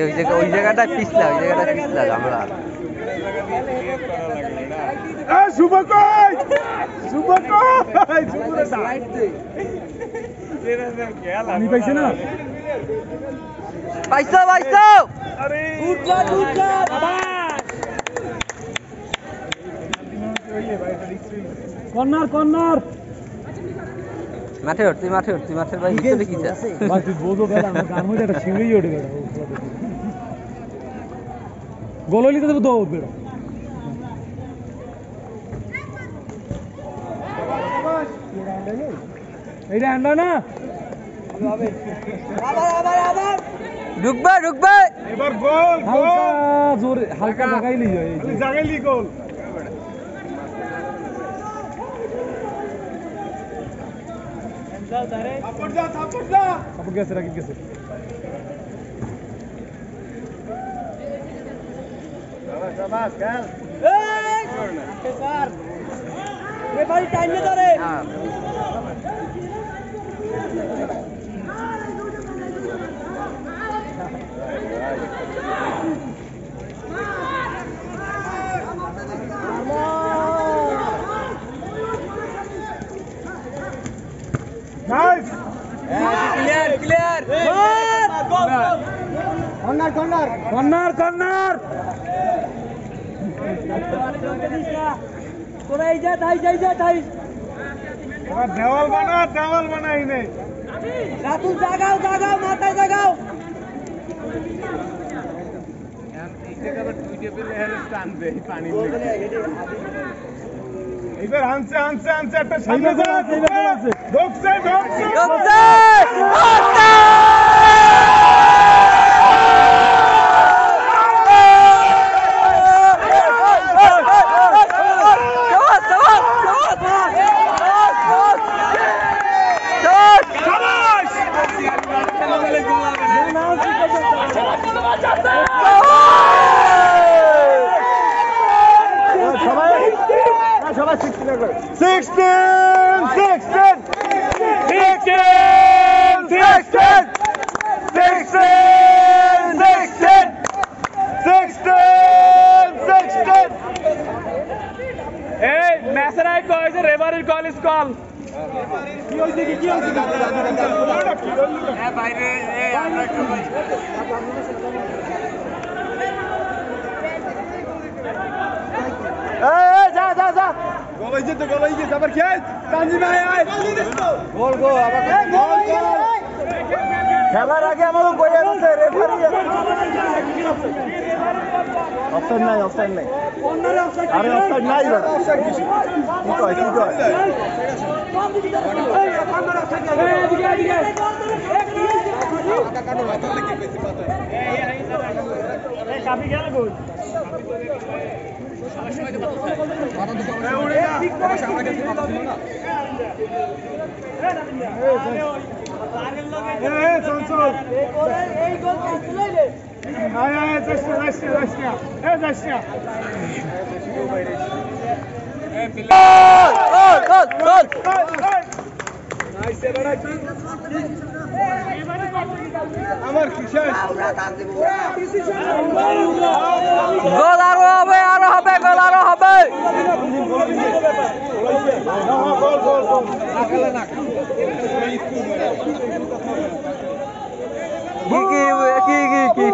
ওই জায়গা ওই জায়গাটা পিছলা ওই জায়গাটা পিছলা আমরা শুভ কই শুভ না আইসো আইসো উঠলা উঠলা কর্নার কর্নার মাঠে উঠতি মাঠে উঠতি মাঠের বাইরে কি আছে। ভাই তুই বোঝো গেল আমার গান মধ্যে ওঠে গেল। গোল হইলে তো দৌড় বেরো। এইটা হ্যান্ডা না ঢুকবে ঢুকবে এবার গোল হালকা জোরে হালকা জায়গায় লিয়ে এই জায়গায় লি গোল থাপড় যা থাপড় যা থাপড় গেছে রাকিব গেছে शाबाश खेल ए सर रेफरी टाइम में दो रे हाँ কর্নার কর্নার তোরাই যা তাই যাই যা তাই। দেওয়াল বানা দেওয়াল বানাই নে। রাতুল জাগাও জাগাও মাথায় জাগাও। এইবার একটা সামনে ঢুকছে। ঢুকছে! करना चाहता है sixteen sixteen sixteen sixteen sixteen sixteen sixteen sixteen ए मैसराइट कॉल इज़ रेवर इज़ कॉल इज़ कॉल যা যা যা। গলাই যেতে গলাই গিয়ে আবার খেয়ে তানজিম আয় আয় গোল গোল আবার খেলার আগে আমাকে বইয়া দিতে রেফারি অফসাইড নাই অফসাইড নাই আরে অফসাইড নাই এবার কি কয় কি কয় কাপি গেল গোল এই গোল আমার গোল আরও হবে আরও হবে গোল আরও হবে গোল গোল গোল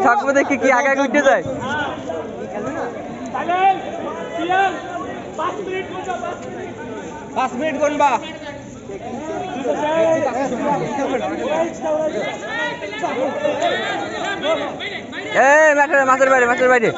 কি দেখি কি আগে উঠে যায়। পাঁচ মিনিট কোনবা মাছের বাইরে মাছের বাইরে।